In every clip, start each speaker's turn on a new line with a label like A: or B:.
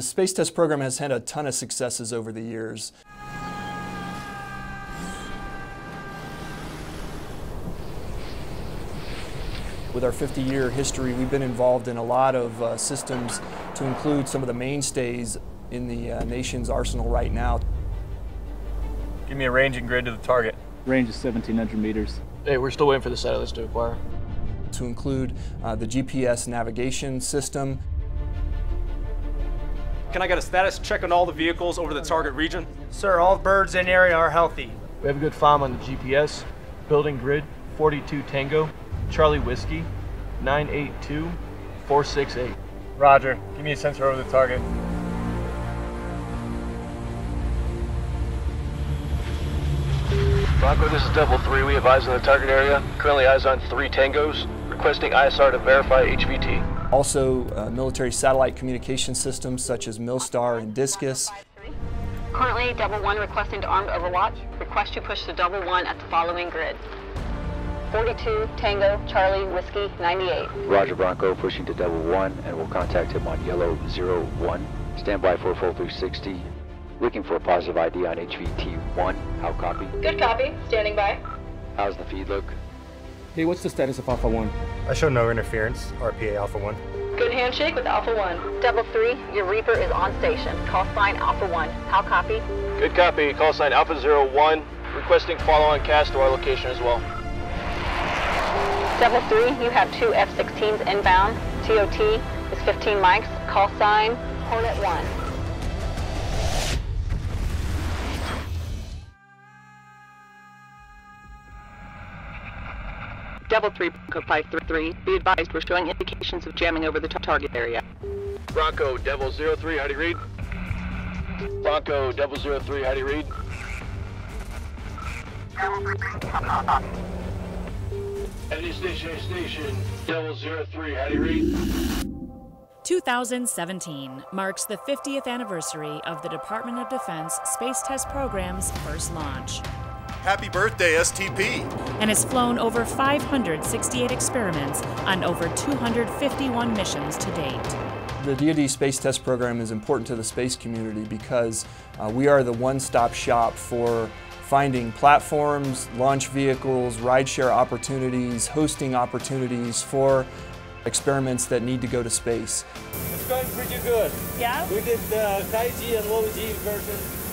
A: The space test program has had a ton of successes over the years. With our 50 year history, we've been involved in a lot of uh, systems to include some of the mainstays in the uh, nation's arsenal right now.
B: Give me a range and grid to the target.
C: Range is 1,700 meters.
D: Hey, we're still waiting for the satellites to acquire.
A: To include uh, the GPS navigation system.
E: Can I get a status check on all the vehicles over the target region?
F: Sir, all birds in area are healthy.
D: We have a good FOM on the GPS. Building grid 42 Tango, Charlie Whiskey 982 468.
B: Roger. Give me a sensor over the target.
D: Bronco, this is double three. We have eyes on the target area. Currently eyes on three Tangos. Requesting ISR to verify HVT.
A: Also, uh, military satellite communication systems such as Milstar and DSCS.
G: Currently, double one requesting to armed overwatch. Request you push to double one at the following grid. 42 Tango Charlie Whiskey 98.
H: Roger Bronco pushing to double one and we'll contact him on yellow zero one. Stand by for full 360. Looking for a positive ID on HVT1. How copy?
G: Good copy. Standing by.
H: How's the feed look?
C: Hey, what's the status of Alpha 1?
B: I show no interference. RPA Alpha 1.
G: Good handshake with Alpha 1. Double three, your Reaper is on station. Call sign Alpha 1. How copy?
D: Good copy. Call sign Alpha Zero One. Requesting follow-on CAS to our location as well.
G: Double three, you have two F-16s inbound. TOT is 15 mics. Call sign Hornet 1. Double three, Bronco 533. Be advised, we're showing indications of jamming over the t- target area.
D: Bronco Devil Zero Three. How do you read? Bronco Devil Zero Three. How do you read? Any station, any station. Devil Zero Three. How do you read?
I: 2017 marks the 50th anniversary of the Department of Defense Space Test Program's first launch
J: Happy birthday, STP!
I: and has flown over 568 experiments on over 251 missions to date.
A: The DoD Space Test Program is important to the space community because uh, we are the one-stop shop for finding platforms, launch vehicles, rideshare opportunities, hosting opportunities for experiments that need to go to space.
F: It's going pretty good.
I: Yeah?
F: We did the high G and low G version.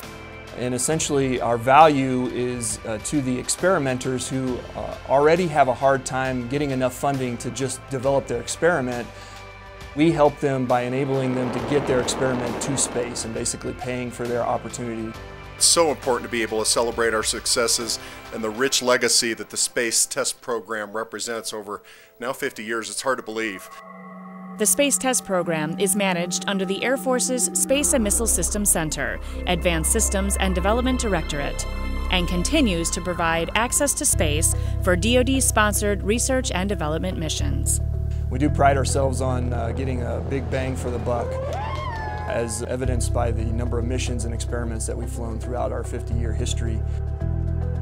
A: And essentially, our value is uh, to the experimenters who uh, already have a hard time getting enough funding to just develop their experiment. We help them by enabling them to get their experiment to space and basically paying for their opportunity.
J: It's so important to be able to celebrate our successes and the rich legacy that the Space Test Program represents over now 50 years. It's hard to believe.
I: The Space Test Program is managed under the Air Force's Space and Missile Systems Center, Advanced Systems and Development Directorate, and continues to provide access to space for DoD sponsored research and development missions.
A: We do pride ourselves on uh, getting a big bang for the buck, as evidenced by the number of missions and experiments that we've flown throughout our 50 year history.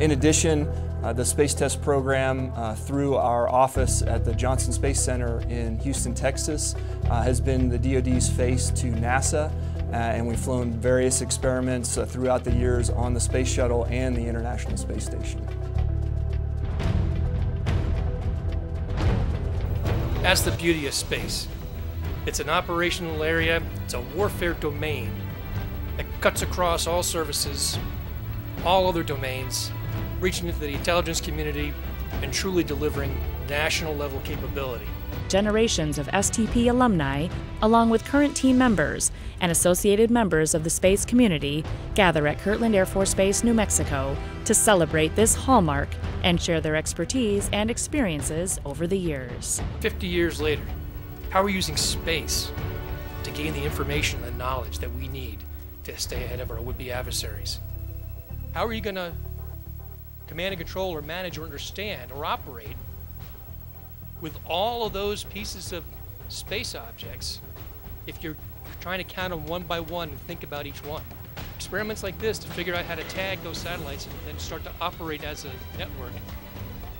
A: In addition, uh, the Space Test Program, uh, through our office at the Johnson Space Center in Houston, Texas, uh, has been the DoD's face to NASA, uh, and we've flown various experiments uh, throughout the years on the Space Shuttle and the International Space Station.
K: That's the beauty of space. It's an operational area, it's a warfare domain that cuts across all services, all other domains, reaching into the intelligence community and truly delivering national level capability.
I: Generations of STP alumni, along with current team members and associated members of the space community, gather at Kirtland Air Force Base, New Mexico to celebrate this hallmark and share their expertise and experiences over the years.
K: 50 years later, how are we using space to gain the information and knowledge that we need to stay ahead of our would be adversaries? How are you going to command and control or manage or understand or operate with all of those pieces of space objects if you're trying to count them one by one and think about each one? Experiments like this to figure out how to tag those satellites and then start to operate as a network.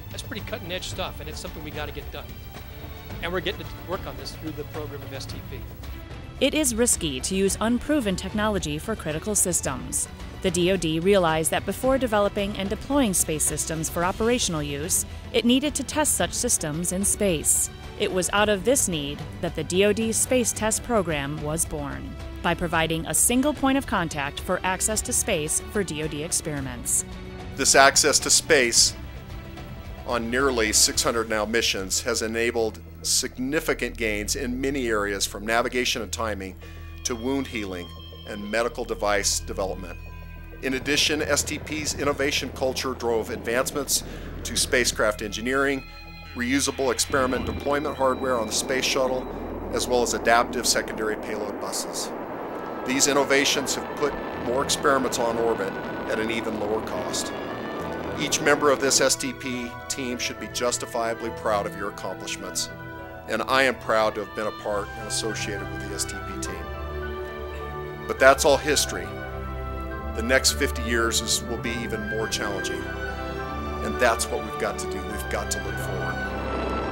K: That's pretty cutting edge stuff, and it's something we got to get done. And we're getting to work on this through the program of STP.
I: It is risky to use unproven technology for critical systems. The DoD realized that before developing and deploying space systems for operational use, it needed to test such systems in space. It was out of this need that the DoD Space Test Program was born, by providing a single point of contact for access to space for DoD experiments.
J: This access to space on nearly 600 now missions has enabled significant gains in many areas from navigation and timing to wound healing and medical device development. In addition, STP's innovation culture drove advancements to spacecraft engineering, reusable experiment deployment hardware on the space shuttle, as well as adaptive secondary payload buses. These innovations have put more experiments on orbit at an even lower cost. Each member of this STP team should be justifiably proud of your accomplishments, and I am proud to have been a part and associated with the STP team. But that's all history. The next 50 years is, will be even more challenging, and that's what we've got to do. We've got to look forward.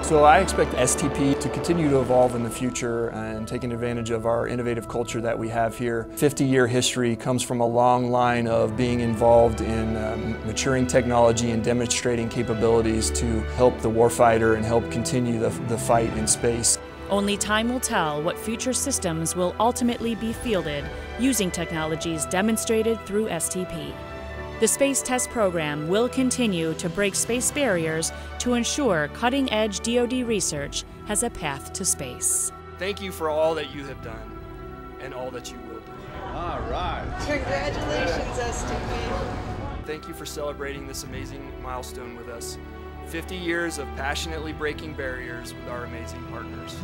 A: So I expect STP to continue to evolve in the future and taking advantage of our innovative culture that we have here. 50-year history comes from a long line of being involved in um, maturing technology and demonstrating capabilities to help the warfighter and help continue the, the fight in space.
I: Only time will tell what future systems will ultimately be fielded using technologies demonstrated through STP. The Space Test Program will continue to break space barriers to ensure cutting edge DoD research has a path to space.
A: Thank you for all that you have done and all that you will do.
F: All right.
L: Congratulations, STP.
A: Thank you for celebrating this amazing milestone with us. 50 years of passionately breaking barriers with our amazing partners.